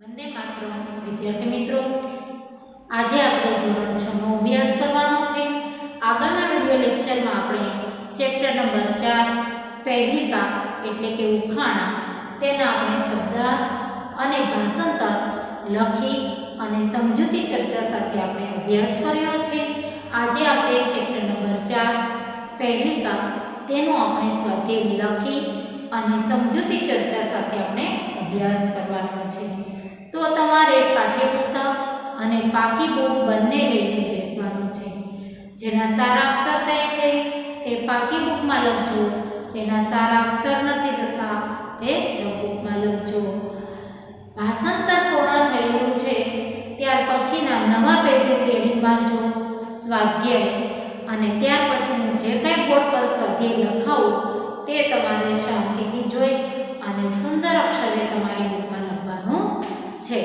વંદે માતરમ, વિદ્યાર્થી મિત્રો, આજે આપણે ધોરણ છ નો અભ્યાસ કરવાનો છે. આગળના વિડિયો લેક્ચરમાં આપણે ચેપ્ટર નંબર ચાર, પહેલિકા એટલે કે ઉખાણા, તેના આપણે શબ્દાર્થ અને ભાષાંતર લખી અને સમજૂતી ચર્ચા સાથે આપણે અભ્યાસ કર્યો છે. આજે આપણે ચેપ્ટર નંબર ચાર, પહેલિકા, તેનો આપણે સ્વાધ્યાય લખી અને સમજૂતી ચર્ચા સાથે આપણે અભ્યાસ કરવાનો છે. તો તમારે પાઠ્યપુસ્તક અને પાકી બુક બંને લઈને બેસવાનું છે. જેના સારા અક્ષર થાય છે તે પાકી બુકમાં લખજો. જેના સારા અક્ષર નથી થતા તે નોટબુકમાં લખજો. ભાષાંતર પૂર્ણ થયેલું છે, ત્યાર પછીના નવા પેજે તેડી વાંચો, સ્વાધ્યાય. અને ત્યાર પછીનું જે કંઈ બોર્ડ પર સ્વાધ્યાય લખાવું, તે તમારે શાંતિથી જોઈ અને સુંદર અક્ષરે તમારી બુકમાં છે.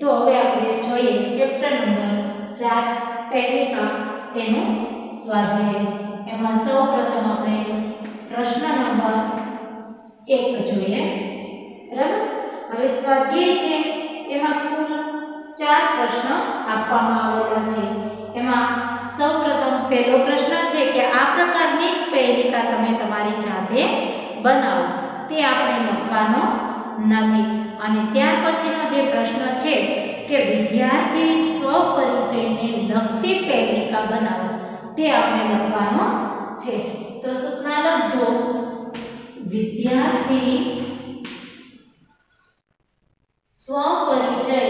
તો હવે આપણે જોઈએ ચેપ્ટર નંબર ચાર પહેલિકા તેનું સ્વાધ્યાય. એમાં સૌ પ્રથમ આપણે પ્રશ્ન નંબર એક જોઈએ. બરાબર? હવે સ્વાધ્યાય છે, એમાં કુલ ચાર પ્રશ્ન આપવામાં આવેલા છે. એમાં સૌપ્રથમ પહેલો પ્રશ્ન છે કે આ પ્રકારની જ પહેલિકા તમે તમારી જાતે બનાવો. તે આપણે લખવાનો નથી. અને ત્યાર પછીનો જે પ્રશ્ન છે કે વિદ્યાર્થી સ્વપરિચયને લગતી પહેલિકા બનાવો, તે આપણે લખવાનો છે. તો સૂચના લખજો વિદ્યાર્થી સ્વપરિચય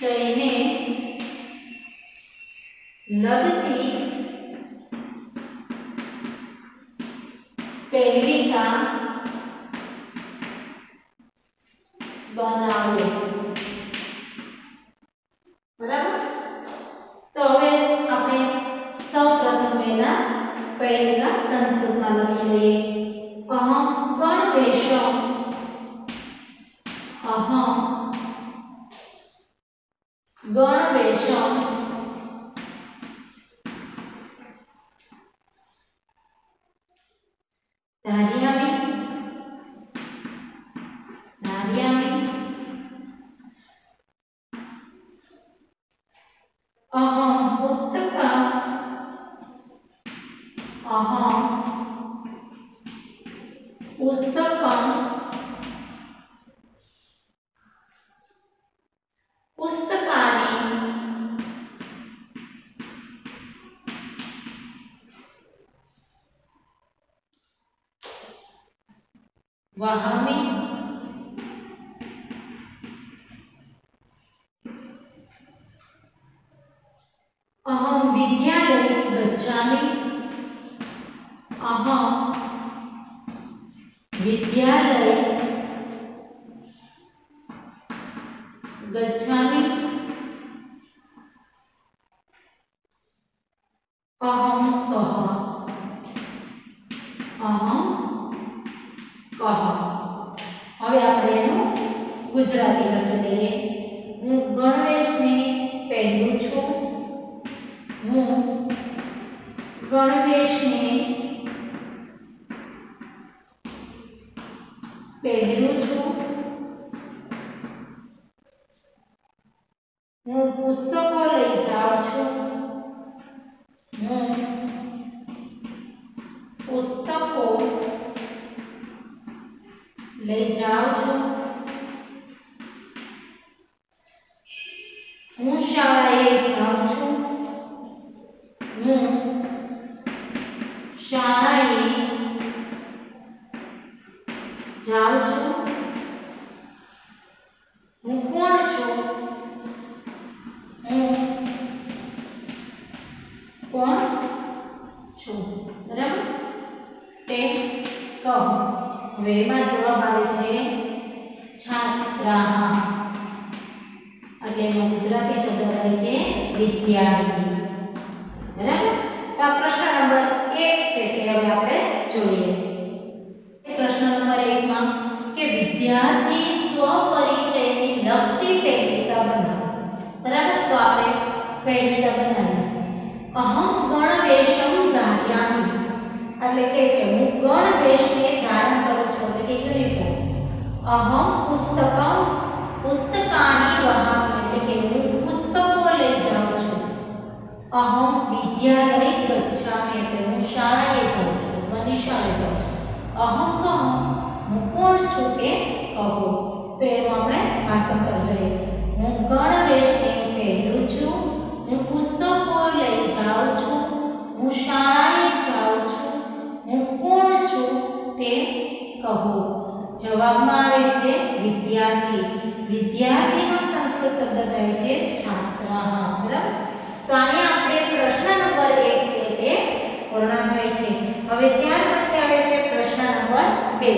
જઈને લગતી પહેલિકા બનાવો બરાબર તો હવે આપણે સૌ પ્રથમ પહેલા પહેલિકા સંસ્કૃતમાં લખી લઈએ અહમ ગણવેશમ અહમ કહ હવે આપણે એનું ગુજરાતી લખી લઈએ હું ગણવેશને પહેરું છું હું ગણવેશને છાત્રાહ એટલે એનો ગુજરાતી શબ્દ થાય છે વિદ્યાર્થી. બરાબર? તો આ પ્રશ્ન નંબર એક છે તે હવે આપણે જોઈએ. પ્રશ્ન નંબર એક માં કે વિદ્યાર્થી સ્વપરિચયની લગતી પેટિકા બનાવો. બરાબર? તો આપણે પેટિકા બનાવી અહમ ગણવેશમ ધાર્યામી એટલે કે છે, હું ગણ વેશને ધારણ કરું છું. એટલે કે યુનિફોર્મ અહમ પુસ્તકમ, પુસ્તકાની વહામી એટલે કે પુસ્તકો લઈ જાઉં છું. અહમ વિદ્યાલય ગચ્છામિ એટલે હું શાળાએ જાઉં છું નિશાળે જાઉં છું. અહમ કહો, હું કોણ છું કે કહો. તો એનું આપણે ભાષાંતર જોઈએ. હું ગણવેશને પહેરું છું, હું પુસ્તકો લઈ જાઉં છું, હું શાળાએ જાઉં છું, હું કોણ છું તે કહો. જવાબમાં આવે છે વિદ્યાર્થી. વિદ્યાર્થીનો સંસ્કૃત શબ્દ થાય છે છાત્ર. બરાબર તો અહીંયા આપણે પ્રશ્ન નંબર 1 છે તે પૂર્ણ થાય છે. હવે ત્યાર પછી આવે છે પ્રશ્ન નંબર 2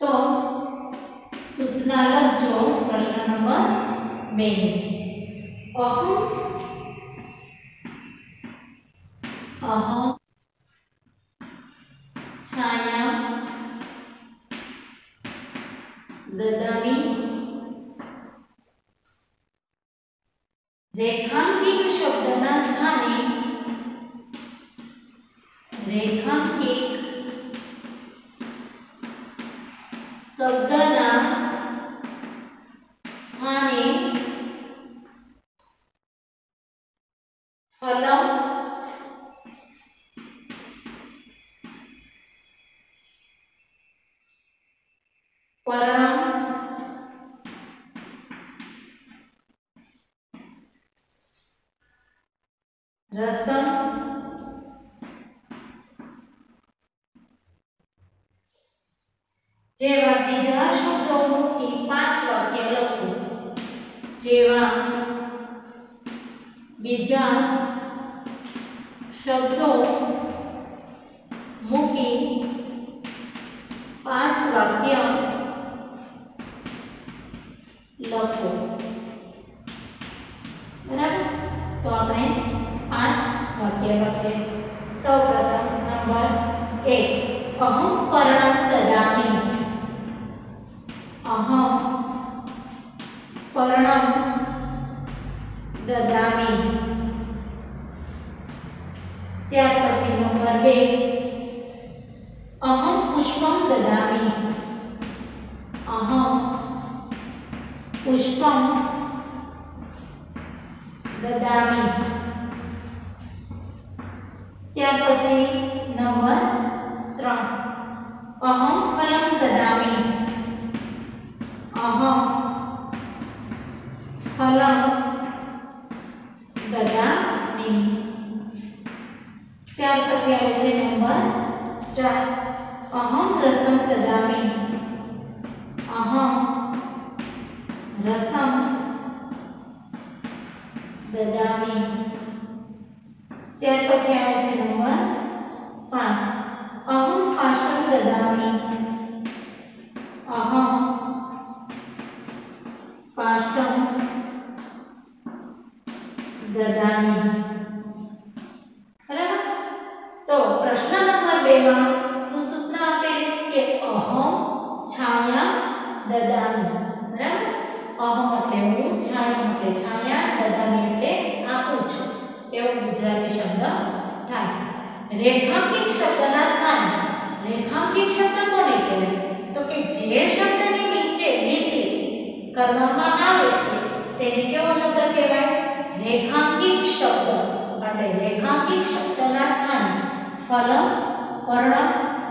તો સૂચના લખજો પ્રશ્ન નંબર 2 અહમ અહમ છાયા દદામી રેખાંકિત રસમ. જેવા બીજા શબ્દો મૂકી પાંચ વાક્ય લખો. જેવા બીજા શબ્દો મૂકી પાંચ વાક્ય લખો. બરાબર? તો આપણે પાંચ વાક્ય લખીએ સૌપ્રથમ નંબર એક અહમ પર્ણમ દદામી. અહમ પર્ણમ દદામી. ત્યાર પછી ત્યાર પછી નંબર ત્રણ. અહમ ફલમ દદામી. અહમ ફલમ દદામી. ત્યાર પછી આવે છે નંબર 4 અહમ રસમ દદામી. અહમ રસમ દદામી. ત્યાર પછી આવે છે નંબર પાંચ. અહમ પાષ્ટમ દદામી રેખાંકિત શબ્દના સ્થાને. રેખાંકિત શબ્દ કોને કહેવાય? તો કે જે શબ્દની નીચે લીટી કરવામાં આવે છે, તેને કેવો શબ્દ કહેવાય? રેખાંકિત શબ્દ. એટલે રેખાંકિત શબ્દના સ્થાને ફલમ પર્ણ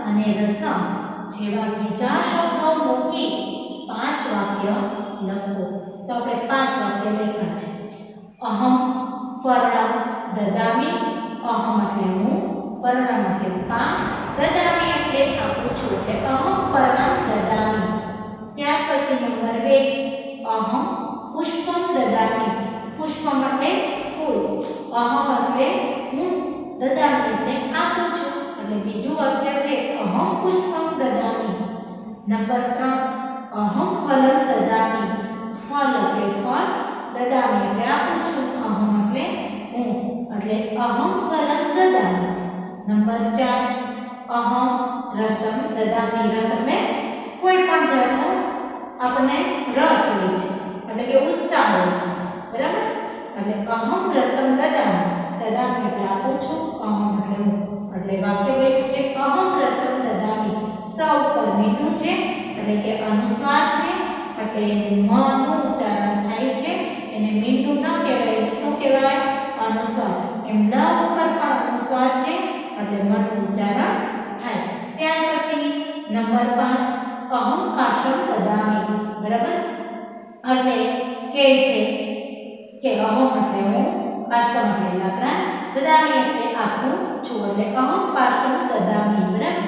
અને રસમ જેવા બીજા શબ્દો મૂકી પાંચ વાક્ય લખો. તો આપણે પાંચ વાક્ય લખ્યા છે. અહમ, પર્ણ, દદામી, અહમ એટલે હું પર્ણ એટલે પા દદામી એટલે આપું છું એટલે અહમ પર્ણ દદામી ત્યાર પછી નંબર બે અહમ પુષ્પમ દદામી પુષ્પમ એટલે ફૂલ. અહમ એટલે હું. દદામી એટલે આપું છું. એટલે બીજું વાક્ય છે અહમ પુષ્પમ દદામી નંબર ત્રણ અહમ ફલમ દદામી ફલ એટલે ફળ દદામી એટલે આપું છું. અહમ એટલે હું. એટલે અહમ ફલમ દદામી નંબર ચાર રસમ દદામી રસ એટલે કોઈ પણ જાતનો આપણને રસ હોય છે, એટલે કે ઉત્સાહ હોય છે, બરાબર? એટલે અહમ, રસમ દદામી દદામી એટલે આપું છું અહમ, એટલે હું. એટલે વાક્ય બન્યું છે, અહમ, રસમ દદામી સૌ ઉપર મીઠું છે, એટલે કે અનુસ્વાર છે, એટલે મ નું ઉચ્ચારણ થાય છે, એને મીઠું ન કહેવાય. શું કહેવાય? અનુસ્વાર. એમ ન ઉપર પણ અનુસ્વાર છે એટલે મનું થાય. ત્યાર પછી નંબર 5 અહમ કાષ્ટમ દદામી બરાબર? એટલે કે છે કે અહમ એટલે હું કાષ્ટમ એટલે લાકડા. દદામી એટલે આપું છું, એટલે અહમ કાષ્ટમ દદામી બરાબર?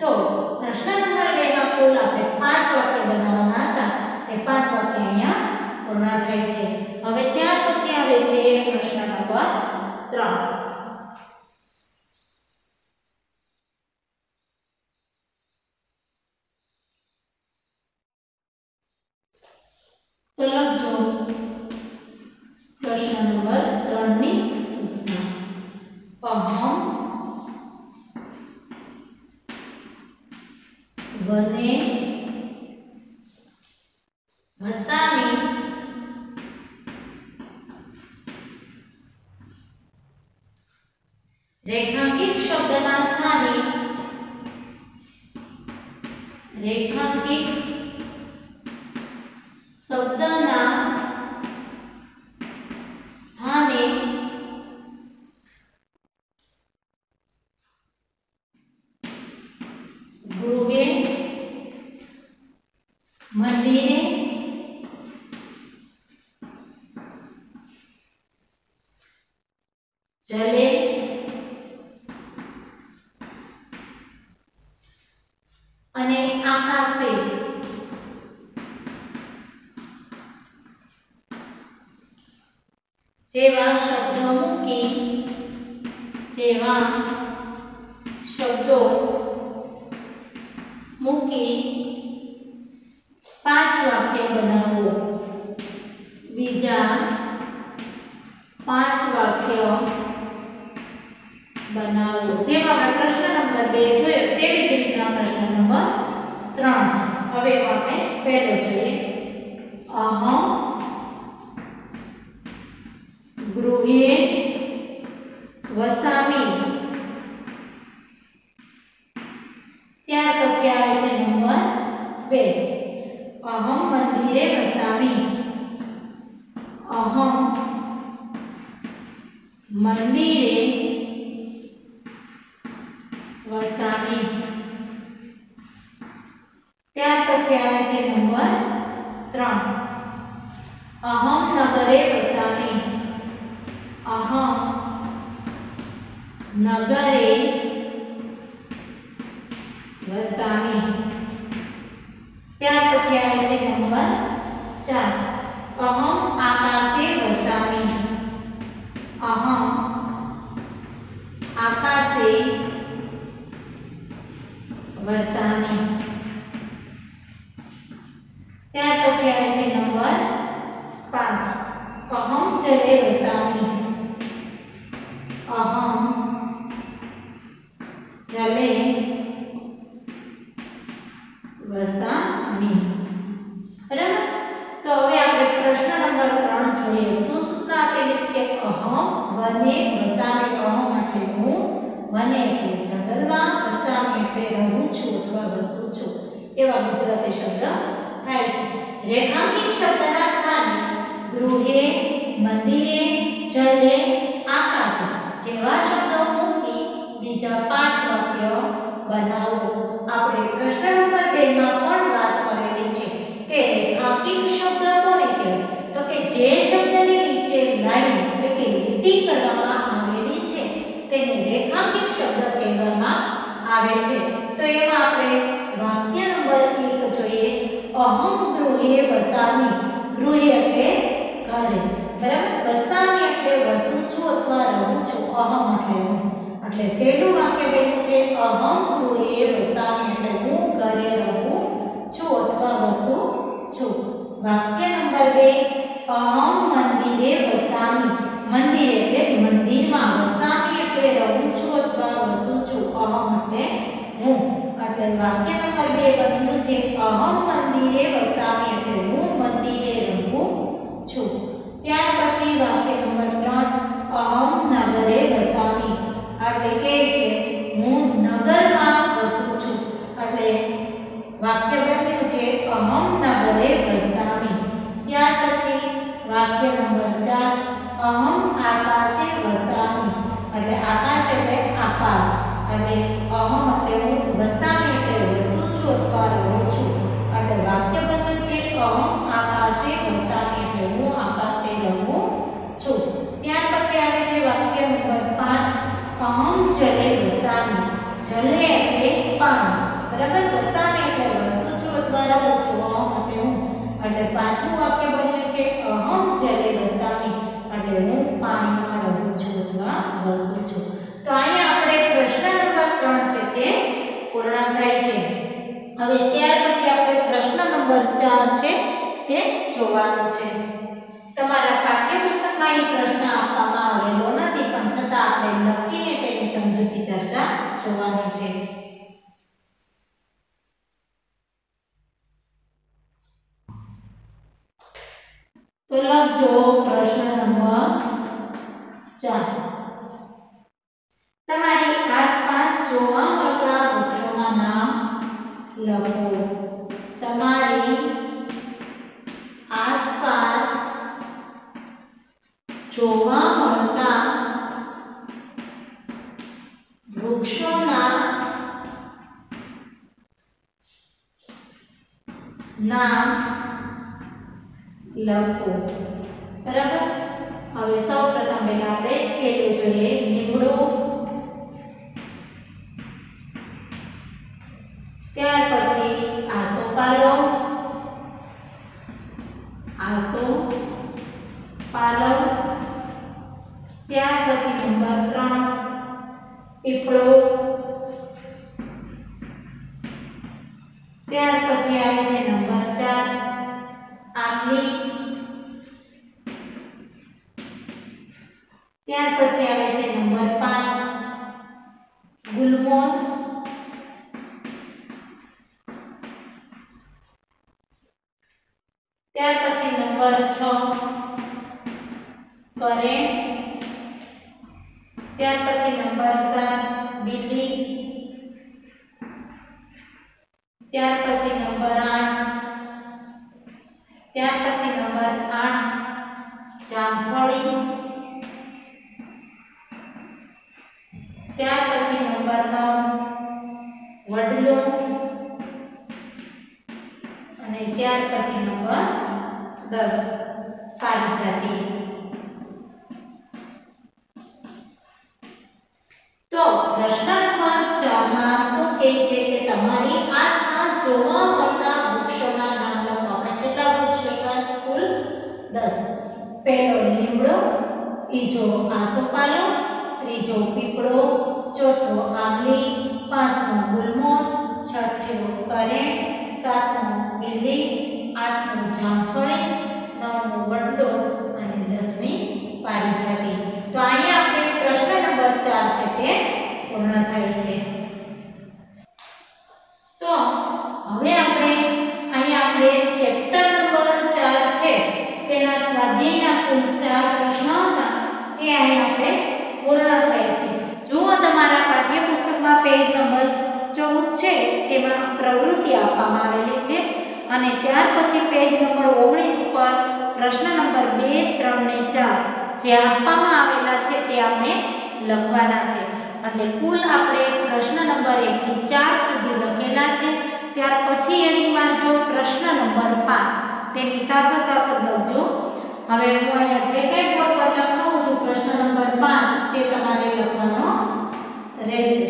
તો પ્રશ્ન નંબર 2 માં કુલ આપણે પાંચ વાક્ય બનાવવાના હતા. તે પાંચ વાક્ય અહીંયા પૂર્ણ થાય છે. હવે ત્યાર પછી આવે છે પ્રશ્ન નંબર 3 તો લખજો પ્રશ્ન નંબર 3 ની સૂચના. અહમ મંદિરે વસામી અહમ મંદિરે વસામી ત્યાર પછી આવે છે નંબર ત્રણ અહમ નગરે વસામી અહમ નગરે વસામી ત્યાર પછી આવે છે નંબર ચાર અહમ આકાશે વસામી. અહમ આકાશે વસામી. ત્યાર પછી આવે છે નંબર પાંચ. અહમ જલે વસામી. અહમ જલે વને વસામી કહો માટે હું વને એટલે જંગલમાં વસામી એટલે રહું છું, અથવા વસું છું. એવા ગુજરાતી શબ્દ થાય છે. રેખાંકિત શબ્દના સ્થાને ગૃહે, મંદિરે જલે આકાશે જેવા શબ્દો મૂકી બીજા પાંચ વાક્ય બનાવો. આપણે પ્રશ્ન નંબર 2 માં પણ વાત કરેલી છે કે રેખાંકિત શબ્દ કોને કહેવાય? તો કે જે શબ્દની નીચે લાઈન લીટી કરવામાં આવેલી છે. તેને રેખાંકિત શબ્દ કહેવામાં આવે છે. તો એમાં આપણે વાક્ય નંબર 1 જોઈએ. અહમ ગૃહે વસામી ગૃહે એટલે ઘરે. બરાબર? વસામી એટલે વસું છું અથવા રહું છું. અહમ એટલે એટલે પહેલું વાક્ય બન્યું છે, અહમ ગૃહે વસામી એટલે હું ઘરે રહું છું અથવા વસું છું. વાક્ય નંબર 2 અહમ મંદિરે વસામી મંદિર એટલે મંદિરમાં વસામી એટલે રહું છું અથવા વસું છું અહમ એટલે હું. એટલે વાક્ય નંબર બે બન્યું છે, અહમ મંદિરે વસામી એટલે હું મંદિરે રહું છું. ત્યાર પછી વાક્ય નંબર ત્રણ, અહમ નગરે વસામી એટલે કે છે, હું નગરમાં વસું છું. એટલે વાક્ય બન્યું છે, અહમ નગરે વસામી ત્યાર પછી વાક્ય નંબર ચાર અહમ આકાશે વસામી એટલે આકાશ એટલે આકાશ. અને અહમ એટલે હું વસામી એટલે વસું છું અથવા રહું છું. એટલે વાક્ય બદલ છે અહમ આકાશે વસામી એટલે હું આકાશે રહું છું. ત્યાર પછી આવે છે વાક્ય નંબર પાંચ. અહમ જલે વસામી જલે એટલે પાણી. બરાબર? વસામી એટલે વસું છું અથવા રહું છું. અહમ એટલે હું. એટલે પાંચમું વાક્ય બન્યું છે અહમ જલે પાણીમાં રહું છું અથવા વસું છું. તો અહીંયા આપણે પ્રશ્ન નંબર ત્રણ છે તે પૂર્ણ થાય છે. હવે ત્યાર પછી આપણે પ્રશ્ન નંબર ચાર છે તે જોવાનો છે. તમારા પાઠ્યપુસ્તકમાં એ પ્રશ્ન આપવામાં આવેલો નથી, પણ છતાં આપણે લખીને તેની સમજૂતી ચર્ચા જોવાની છે. તો લખજો પ્રશ્ન નંબર ત્યાર પછી નંબર 6 કરે. ત્યાર પછી નંબર 7 બિલી ત્યાર પછી નંબર 8 ત્યાર પછી નંબર 8 જામફળી. ત્યાર પછી નંબર 9 વડલો. અને ત્યાર પછી નંબર 10 પારિજાતિ તો પ્રશ્ન નંબર 4 માં શું કહે છે કે તમારી આસપાસ જોવા મળતા વૃક્ષોના નામ લખો આપણે કેટલા વૃક્ષ લખ્યા કુલ દસ. પહેલો લીમડો, બીજો આસોપાલો ત્રીજો પીપળો, ચોથો આંબલી, પાંચમો ગુલમો છઠ્ઠો કરેણ, સાતમો બિલ્લી આઠમો જામફળી નવમું વડલો અને દસમી પારિજાતિ. તો અહીંયા આપણે પ્રશ્ન નંબર ચાર છે તે પૂર્ણ થાય છે. તો હવે આપણે, અહીંયા આપણે ચેપ્ટર નંબર ચાર છે. તેના સ્વાધ્યાયના કુલ ચાર પ્રશ્નો હતા. તે અહીંયા આપણે પૂર્ણ થાય છે. જુઓ તમારા પાઠ્યપુસ્તકમાં પેજ નંબર ચૌદ છે. તેમાં પ્રવૃત્તિ આપવામાં આવેલી છે. અને ત્યાર પછી પેજ નંબર 19 ઉપર પ્રશ્ન નંબર 2 3 ને 4 જે આપવામાં આવેલા છે તે આપણે લખવાના છે. એટલે કુલ આપણે પ્રશ્ન નંબર 1 થી 4 સુધી લખેલા છે. ત્યાર પછી એની મારજો પ્રશ્ન નંબર 5 તેની સાથે સાથે લખજો. હવે હું અહીંયા જે કંઈ બોર્ડ પર લખાવું છું, પ્રશ્ન નંબર 5 તે તમારે લખવાનો રહેશે.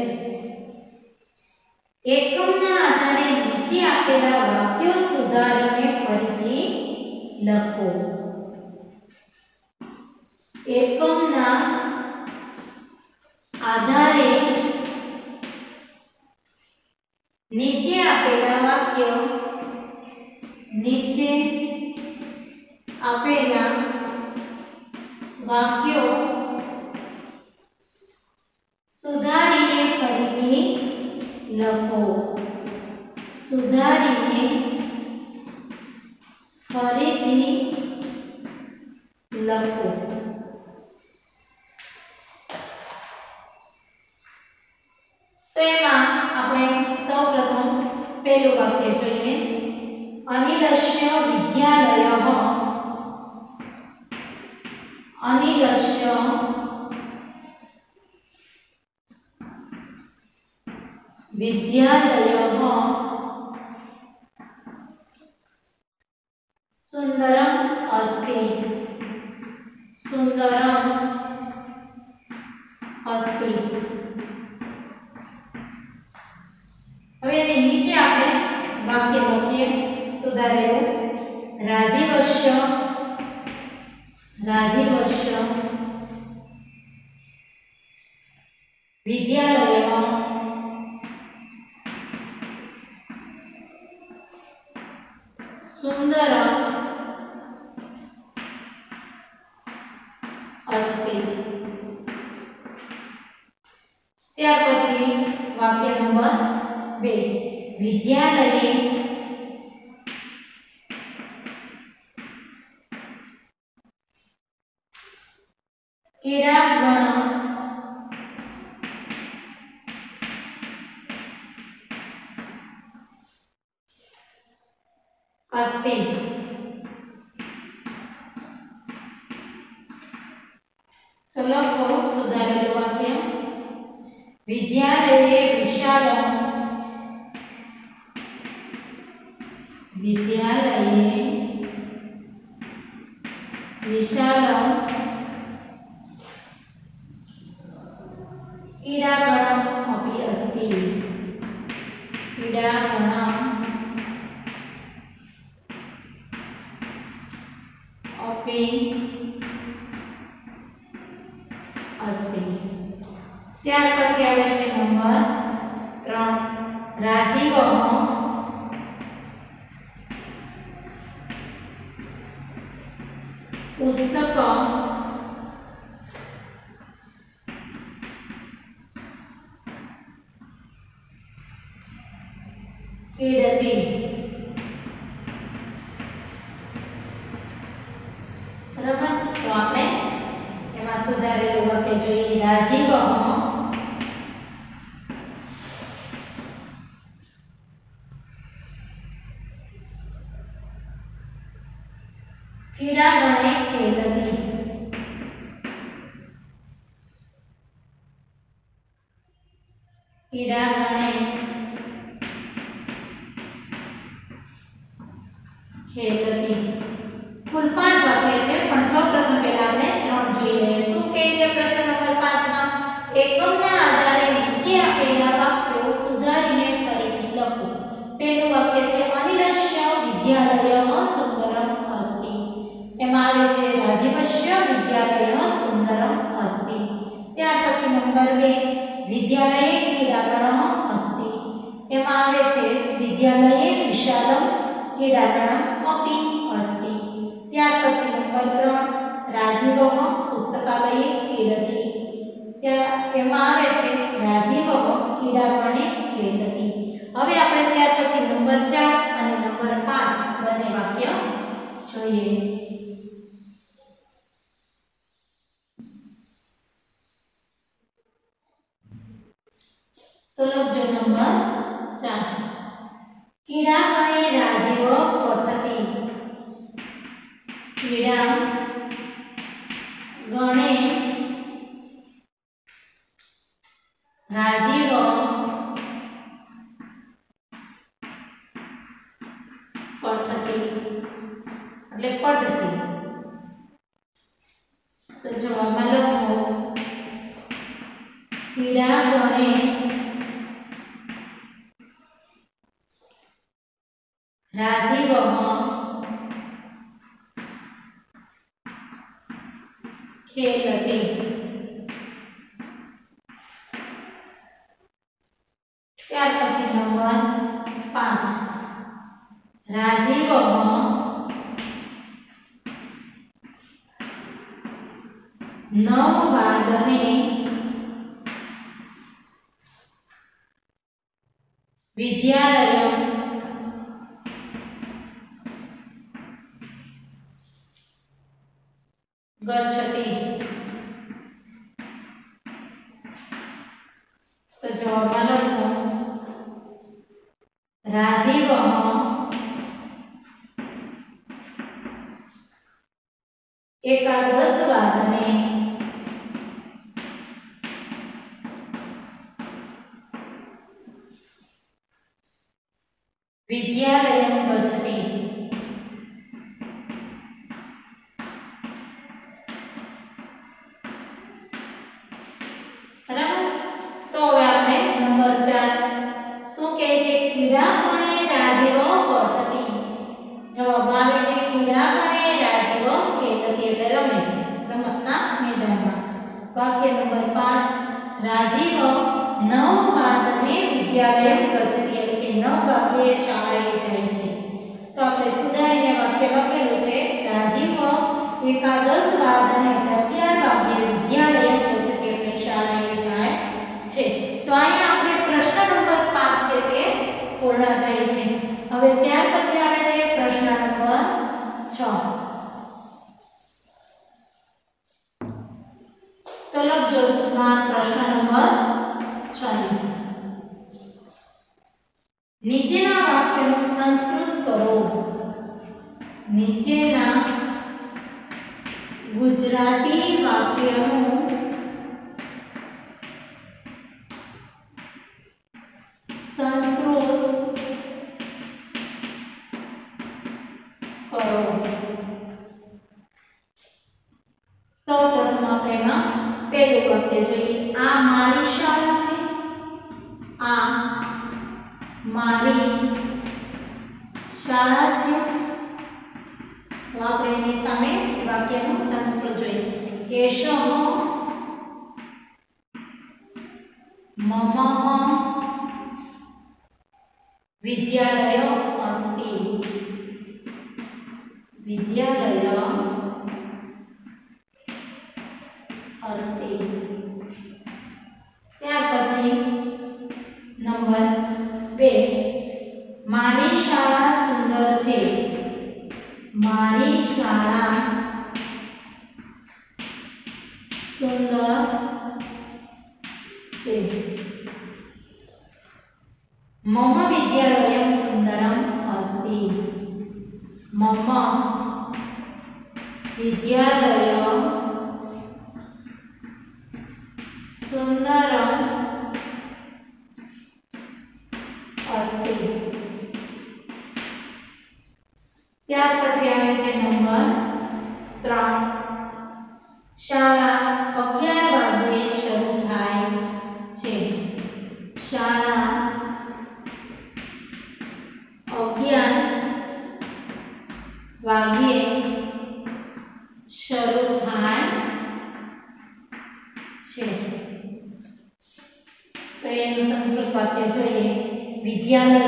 એકમના આધારે નીચે આપેલા વાક્યો સુધારીને ફરીથી લખો. એકમના આધારે નીચે આપેલા વાક્યો, નીચે આપેલા વાક્યો લખો સુધારીને અસ્તિ ત્યાર પછી વાક્ય નંબર બે. વિદ્યાલયે પુસ્તક વિદ્યાલયે અસ્તિ. એમાં આવે છે વિદ્યાલયે વિશાલમ ક્રીડાગણમ અપિ અસ્તિ. ત્યાર પછી નંબર ત્રણ રાજીવ પુસ્તકાલયે ખેડતી ત્યાં, એમાં આવે છે રાજીવ ક્રીડાગણે ખેડતી હવે આપણે ત્યાર પછી નંબર ચાર અને નંબર પાંચ બંને વાક્ય જોઈએ. તો લખજો નંબર 4 ક્રીડાગણે રાજીવ પઠતી કીડા ગણે રાજીવ પઠતી એટલે પઢતી તો જવાબમાં લખો. કીડા ગણે રાજીવ ખેલતી. ત્યાર પછી નંબર 5 રાજીવ નવ વાદને એટલે રમે છે, રમતના મેદાનમાં. વાક્ય નંબર 5 રાજીવ નવ વાદને વિદ્યાલય કચેરી એટલે કે નવ વાગ્યે શાળાએ જાય છે. તો આપણે સુધારીને વાક્ય લખેલું છે, રાજીવ એકાદશ વાદને અગિયાર વાગ્યે વિદ્યાલય કચેરી એટલે શાળાએ જાય છે. તો અહીંયા આપણે પ્રશ્ન નંબર 5 છે તે પૂર્ણ થાય છે. હવે ત્યાર પછી આવે છે પ્રશ્ન નંબર 6 તો લખજો પ્રશ્ન નંબર 6 નીચેના વાક્યનું સંસ્કૃત કરો. કરો. સૌપ્રથમ આપણે એમાં પહેલું કરતે જોઈએ. આ મારી શાળા છે. આ મારી શાળા છે. તો આપણે એની સામે વાક્યનું સંસ્કૃત જોઈએ. કેશવ મમ વિદ્યાલય અસ્તિ વિદ્યાલય મારી શાળા સુંદર છે. મારી શાળા સુંદર છે. મમ વિદ્યાલયં સુંદરમ અસ્તિ. મમ વિદ્યાલય ત્રણ શાળા અગિયાર વાગ્યે શરૂ થાય છે શાળા અગિયાર વાગ્યે શરૂ થાય છે તો એનું સંસ્કૃત વાક્ય જોઈએ વિદ્યાલય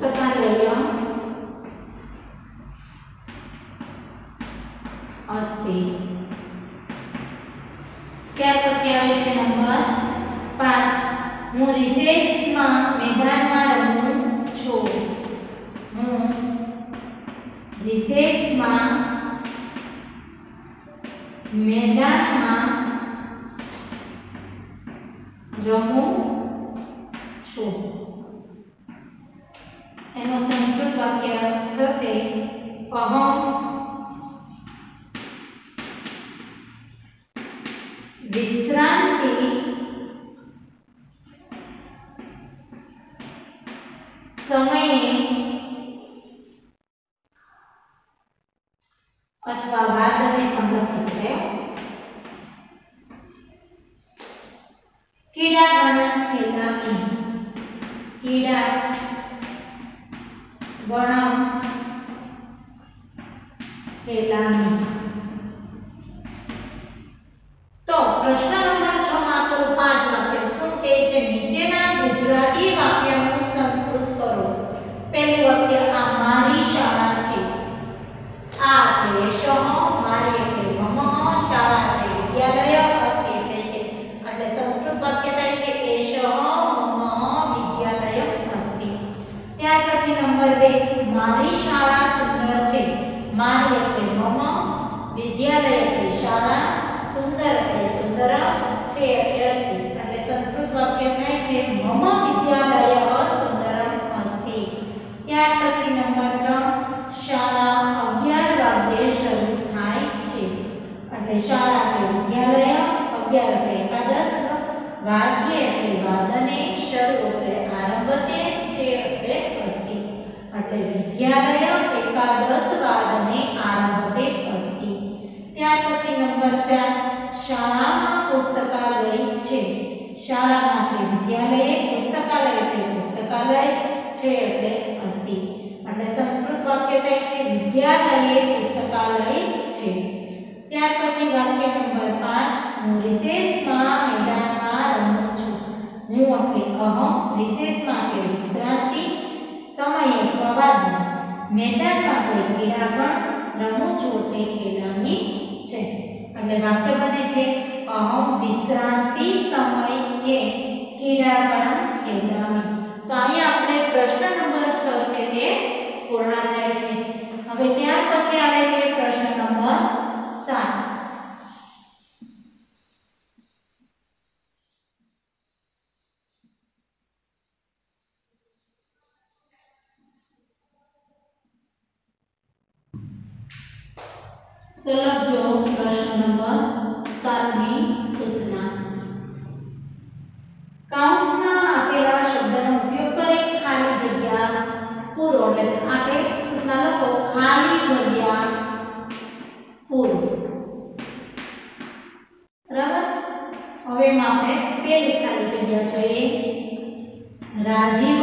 પુસ્તકાલય અસ્તિ ગુજરાતી વાક્યનું સંસ્કૃત કરો. પહેલું વાક્ય આ મારી શાળા છે. આ એટલે શહ, મારી એટલે મમ, શાળા એટલે વિદ્યાલય, અસ્તિ એટલે છે. એટલે સંસ્કૃત વાક્ય થાય છે એષ મમ, વિદ્યાલય, અસ્તિ. ત્યાર પછી નંબર 2 મારી શાળા સુંદર છે. મારી એટલે મમ, વિદ્યાલય એટલે શાળા, સુંદર એટલે સુંદર, છે એટલે અસ્તિ એટલે સંસ્કૃત વાક્ય થાય છે મમ વિદ્યાલય સુંદરમ અસ્તિ ત્યાર પછી નંબર 3 શાળા 11 વાગ્યે શરૂ થાય છે એટલે શાળા એટલે વિદ્યાલય 11 એટલે એકાદશ વાગ્ય એટલે વાદને શરૂ એટલે આરંભતે છે એટલે અસ્તિ એટલે વિદ્યાલય એકાદશ વાદને આરંભતે અસ્તિ ત્યાર પછી નંબર 4 શાળામાં પુસ્તકાલય છે શાળામાં એટલે વિદ્યાલય પુસ્તકાલય એટલે પુસ્તકાલય છે એટલે અસ્તિ એટલે સંસ્કૃત વાક્ય થાય છે વિદ્યાલયે પુસ્તકાલય છે. ત્યાર પછી વાક્ય નંબર 5 હું રિસેસમાં મેદાનમાં રમું છું. હું એટલે અહમ રિસેસમાં કે વિશ્રાંતિ, સમયે પ્રવાદ મેદાનમાં મેદાનમાં એટલે ક્રીડાગણ રમું છું તે ખેલાની છે. એટલે વાક્ય બને છે અહમ વિશ્રાંતિ સમય કે ક્રીડાગણ ખેલામી તો અહીંયા આપણે પ્રશ્ન નંબર 6 છે તે પૂર્ણ થાય છે. હવે ત્યાર પછી આવે છે પ્રશ્ન નંબર 7 તો લખજો પ્રશ્ન નંબર 7 ની સૂચના. પૂરો આપે સૂત્ર લખો ખાલી જગ્યા પૂરો બરાબર? હવે એમાં આપણે પેલી ખાલી જગ્યા જોઈએ. રાજીવ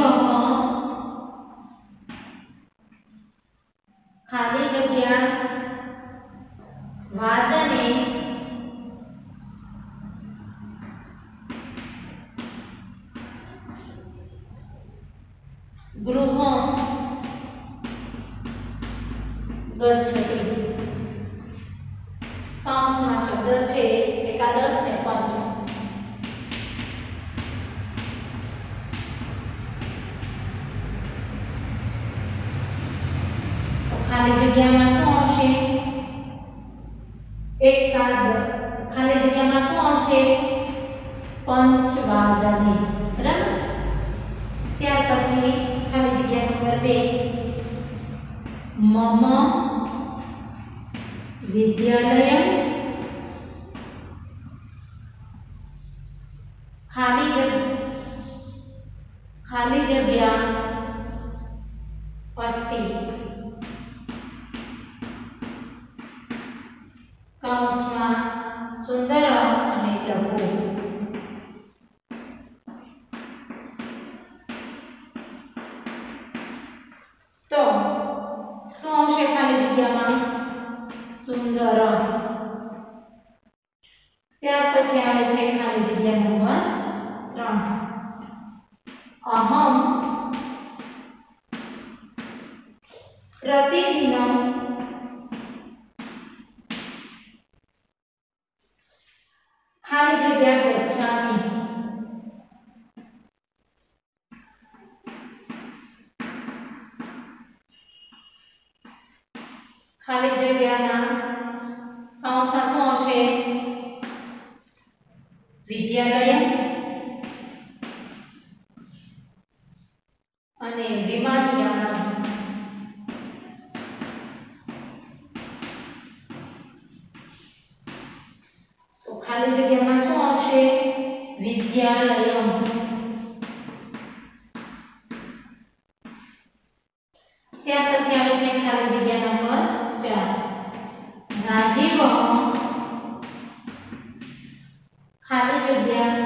રાજીવ ખાલી જગ્યા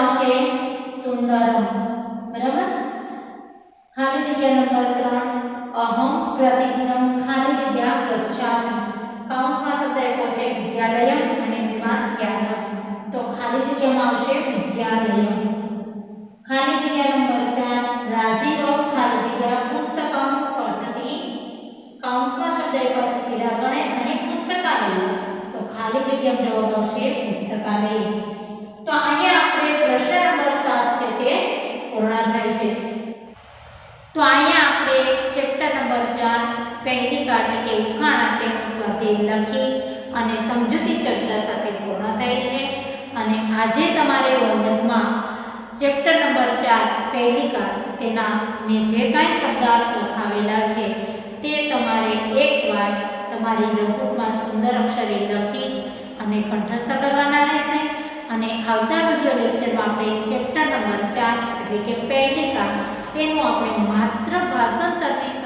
આવશે સુંદરમ. બરાબર? ખાલી જગ્યા નંબર ત્રણ, અહમ પ્રતિદિનમ ખાલી જગ્યા ગચ્છામિ. કૌંસમાં શબ્દ એકો છે વિદ્યાલય અને વિદ્યાલય તો ખાલી જગ્યામાં આવશે વિદ્યાલય. ખાલી જગ્યા નંબર 4 રાજીવ ખાલી જગ્યા પુસ્તકમ પઠતિ. કૌંસમાં શબ્દ એકો છે પીડા ગણે અને પુસ્તકાલય. તો ખાલી જગ્યામાં જવાબ આવશે પુસ્તકાલય તો અહીંયા આપણે પ્રશ્ન નંબર 7 છે તે પૂર્ણ થાય છે તો અહીંયા આપણે ચેપ્ટર નંબર 4 પહેલી કાઢ કે ઉખાણા તેનો સ્વાધ્યાય લખી અને સમજૂતી ચર્ચા સાથે પૂર્ણ થાય છે અને આજે તમારે હોમવર્કમાં ચેપ્ટર નંબર 4 તેના મેં જે કાંઈ શબ્દાર્થ લખાવેલા છે તે તમારે એકવાર તમારી નોટબુકમાં સુંદર અક્ષરે લખી અને કંઠસ્થ કરવાના રહેશે. અને આવતા વીડિયો લેક્ચરમાં આપણે ચેપ્ટર નંબર 4 એટલે કે પહેલી કાળ તેનું આપણે માત્ર ભાષાંતરની